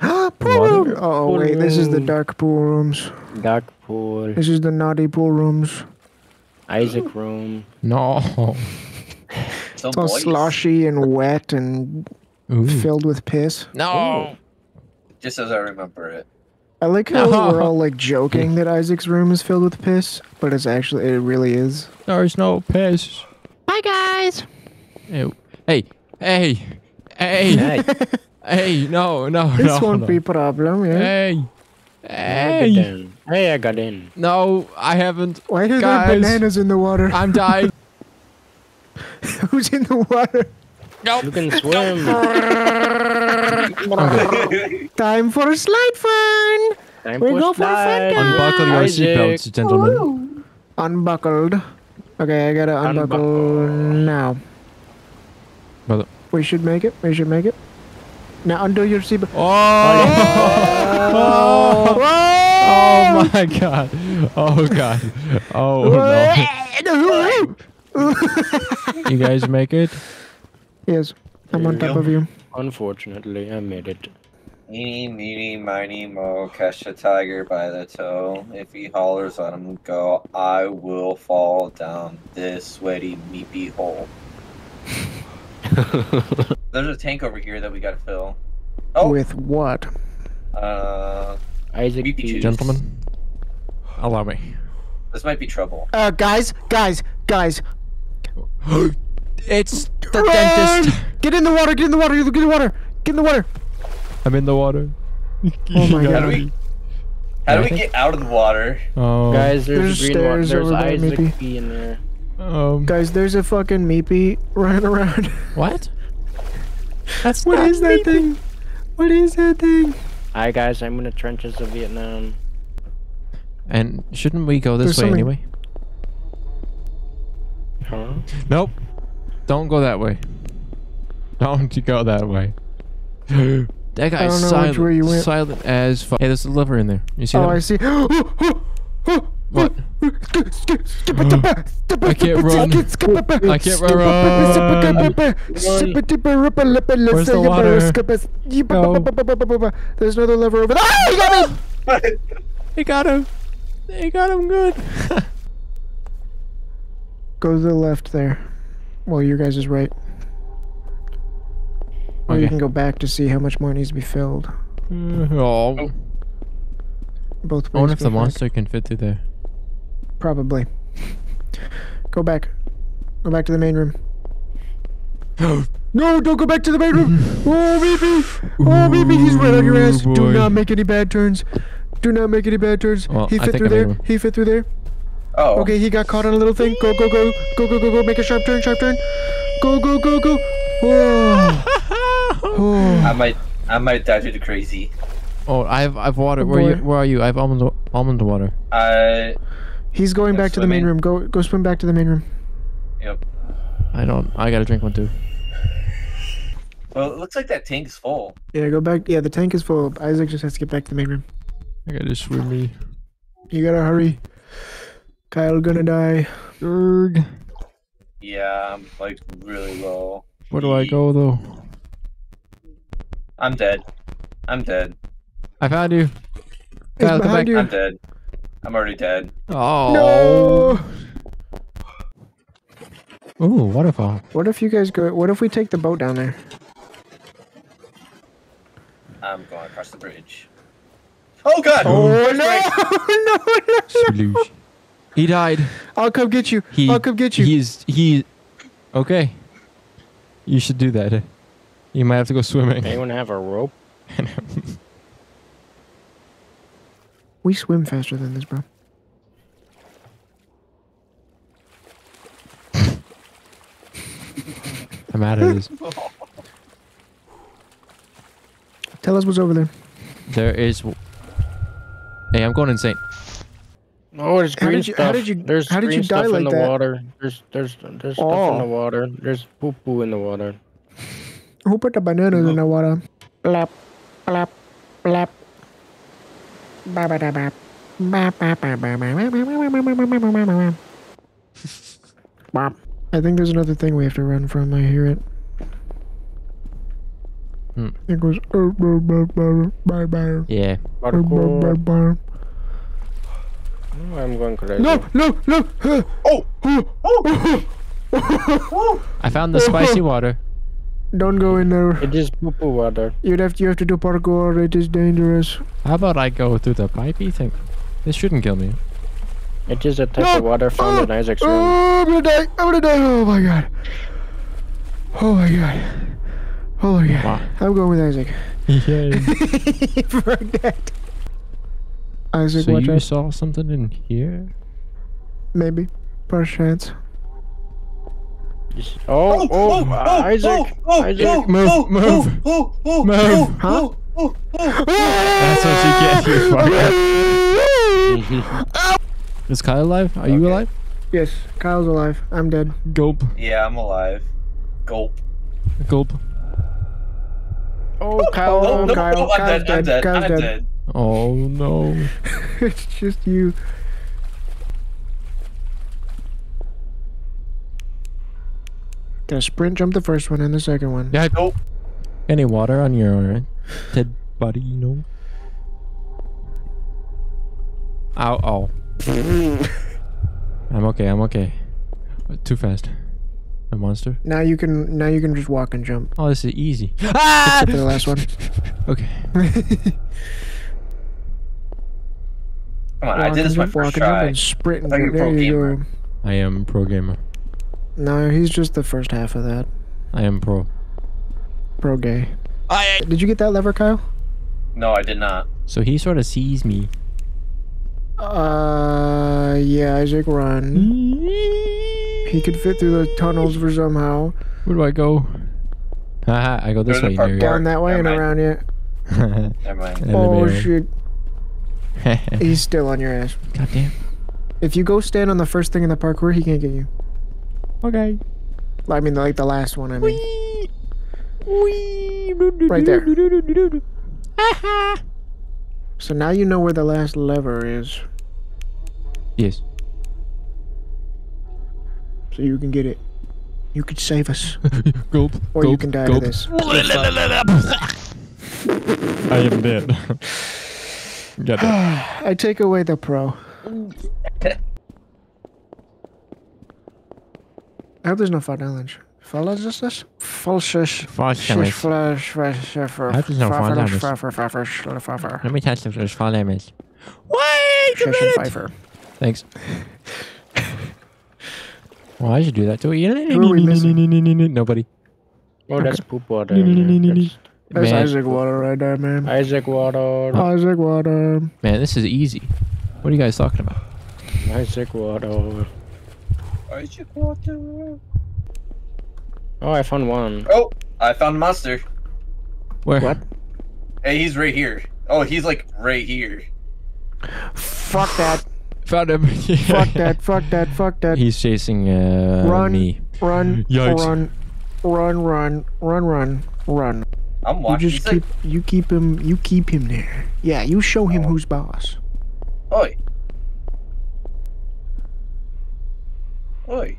pool room. Oh Pool wait, this is the dark pool rooms. Dark pool. This is the naughty pool rooms. Isaac room. No. So It's all moist. sloshy and wet and Ooh. filled with piss. No. Just as I remember it. I like how No. we're all like joking that Isaac's room is filled with piss, but it's actually it really is. There's no piss. Hi guys. Ew. Hey. Hey. Hey. Hey. Hey. No. No. This no. won't no. be problem, yeah. Hey. Hey. in. Hey, I got in. No, I haven't. Why are there Guys. bananas in the water? I'm dying. Who's in the water? You can swim. Time for a slide fun. Time We for go for a fun slide. time. Unbuckle your Isaac. seatbelts, gentlemen. Unbuckled. Okay, I gotta unbuckle Unbuckle. now. Brother. We should make it. We should make it. Now undo your seatbelt. Oh. oh. Whoa! Oh my god. Oh god. Oh no. You guys make it? yes, I'm on top you of you. Unfortunately, I made it. Eeny, meeny, miny, mo, catch a tiger by the toe. If he hollers, let him go. I will fall down this sweaty, meepy hole. There's a tank over here that we gotta fill. Oh, With what? uh, Isaac Beep Gentlemen, allow me. this might be trouble. Uh, guys, guys, guys. It's the Run! dentist. Get in the water. Get in the water. Get in the water. Get in the water. I'm in the water. Oh my You How God. do we, how do we get out of the water? Oh. Guys, there's, There's green water. stairs There's over there, Isaac maybe. In there. Um. Guys, there's a fucking meepy running around. What? That's What not is that me. thing? What is that thing? Hi guys, I'm in the trenches of Vietnam. And shouldn't we go this There's way something- anyway? Huh? Nope. Don't go that way. Don't you go that way. that guy's don't know which silent, way you went. silent as fuck. Hey, there's a lever in there. You see Oh, that? I see. What? I can't run. I can't run. Where's the water? There's another lever over there. Ah, he got me! He got him. He got him good. Go to the left there. Well, your guys is right. Or you can go back to see how much more needs to be filled. oh. Both ways. I wonder if the back. monster can fit through there. Probably. Go back. Go back to the main room. no, don't go back to the main room. Oh, baby. Oh, baby, he's right on your ass. Ooh, Do not make any bad turns. Do not make any bad turns. Well, he fit through there. one. He fit through there. Oh, Okay, he got caught on a little thing. Go, go, go. Go, go, go, go. Make a sharp turn, sharp turn. Go, go, go, go. Oh. oh. I oh. might, I might die to the crazy. Oh, I've I've water. Oh, where you? Where are you? I have almond wa- almond water. I, He's going Go back to the main room. Go, go swim back to the main room. yep. I don't. I gotta drink one too. Well, it looks like that tank's full. Yeah, go back. Yeah, the tank is full. Isaac just has to get back to the main room. I gotta swim me. You gotta hurry. Kyle gonna die. Erg. Yeah, I'm like really low. Where do I go though? I'm dead. I'm dead. I found you. Kyle, come back. you. I'm dead. I'm already dead. Oh. No. Ooh, waterfall. What if you guys go? What if we take the boat down there? I'm going across the bridge. Oh god! Oh Where's no! Greg? no, no, no! He died. I'll come get you. He. I'll come get you. He's he. Okay. You should do that. You might have to go swimming. Anyone have a rope? We swim faster than this, bro. I'm out of this. Tell us what's over there. There is. Hey, I'm going insane. Oh, there's How green did you- stuff. how did you- there's how did green you die stuff like in the that? water. There's there's there's stuff in Oh. the water. There's poo poo in the water. Who put the bananas in the water? Blap, blap, blap. I think there's another thing we have to run from. I hear it. It goes. "Uh, blah, blah, blah, blah, blah, Yeah. Oh, I'm going crazy. No, no, no. uh, Oh! I found the spicy water. Don't go in there. It is poo poo water. You'd have you have to do parkour. It is dangerous. How about I go through the pipey thing? This shouldn't kill me. It is a type No. of water found oh! in Isaac's oh, room. Oh, I'm gonna die. I'm gonna die. Oh my god. Oh my god. Oh my god. Wow. I'm going with Isaac. Yay. For that. Isaac, so watch you out. saw something in here? Maybe. Perchance. Oh, oh, oh, just- Oh, oh, Isaac. Isaac. Move, move, move. Huh? That's what you get here for. Is Kyle alive? Are you alive? Yes, Kyle's alive. I'm dead. Gulp, Yeah, I'm alive. Gulp. gulp. Oh, Kyle. Oh, no, Kyle, no, I'm Kyle's dead. I'm dead, dead. Kyle's I'm dead. dead. Oh no. it's just you. Gotta sprint jump the first one and the second one. Yeah. Nope. Any water on your dead body? No. Ow! Oh. I'm okay. I'm okay. Too fast. A monster. Now you can now you can just walk and jump. Oh, this is easy. Ah! Except for the last one. Okay. Come on, I did this my jump, first walk and try. and sprint I you jump. There pro you gamer. go. I am pro gamer. No, he's just the first half of that. I am pro. Pro gay. i Did you get that lever, Kyle? No, I did not. So he sort of sees me. Uh, yeah, Isaac, run. He could fit through the tunnels for somehow. Where do I go? Haha, I go this Go way the park Down that way and mind. around yet. you. Never mind. Oh shit, he's still on your ass. God damn. If you go stand on the first thing in the parkour, he can't get you. Okay. I mean, like the last one. I mean, Right there. so now you know where the last lever is, Yes. so you can get it. You could save us, Gulp. or you can die gulp. to this. I am dead. Got it. I take away the pro. Mm. I hope there's no fire damage. Falsus? Falsus. Fire Shish damage. Flash flash flash I hope there's no fire damage. Pfeffer. Let me touch if there's fall damage. Wait a Shish and minute. Pfeiffer. Thanks. well, I should do that too. Who are we missing? Nobody. Oh, that's poop water. in there. That's That's Man. Isaac Water right there, man. Isaac water. Isaac Water. Man, this is easy. What are you guys talking about? Isaac water. Isaac Water. Oh, I found one. Oh, I found a monster. Where? What? Hey, he's right here. Oh, he's like right here. Fuck that. Found him. Fuck that. Fuck that. Fuck that. He's chasing uh, Run. me. Run. Yikes. Run. Run. Run. Run. Run. Run. I'm You just He's keep. like, You keep him. You keep him there. Yeah. You show him who's boss. Oi. Oi.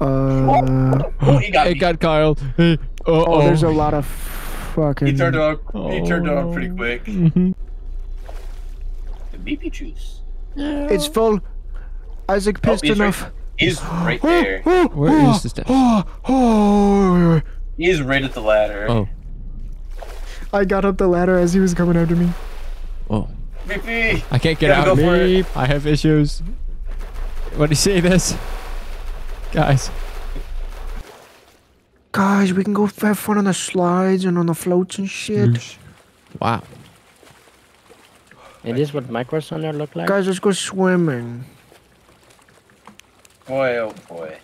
Uh. Oh, he got Hey, me. got Kyle. Hey. Oh, Oh, there's a lot of fucking. He turned on. He turned Oh, on pretty no. quick. Mhm. The BP juice. It's full. Isaac pissed Oh, he's right- enough. He's right there. Where is the steps? Oh, oh, He's right at the ladder. Oh. I got up the ladder as he was coming after me. Oh. BP. I can't get out. go for it. I have issues. What do you say this? Guys. Guys, we can go have fun on the slides and on the floats and shit. Wow. Is this what Microsoft look like? Guys, let's go swimming. Boy, oh boy.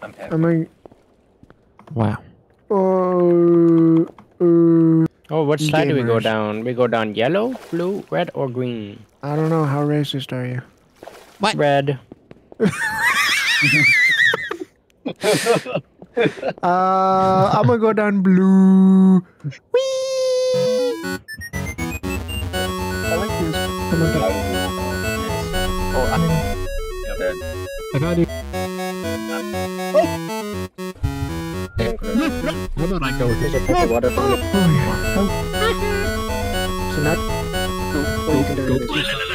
I'm happy. I mean, Wow. oh, uh, Oh, what slide do we go down? We go down yellow, blue, red, or green? I don't know. How racist are you? What? Red. Uh, I'm gonna go down blue. Whee! I like this. Come on, guys. Oh, I'm dead. I found you. How about I go with There's a water from the So not. Oh, you can do Go, it. go.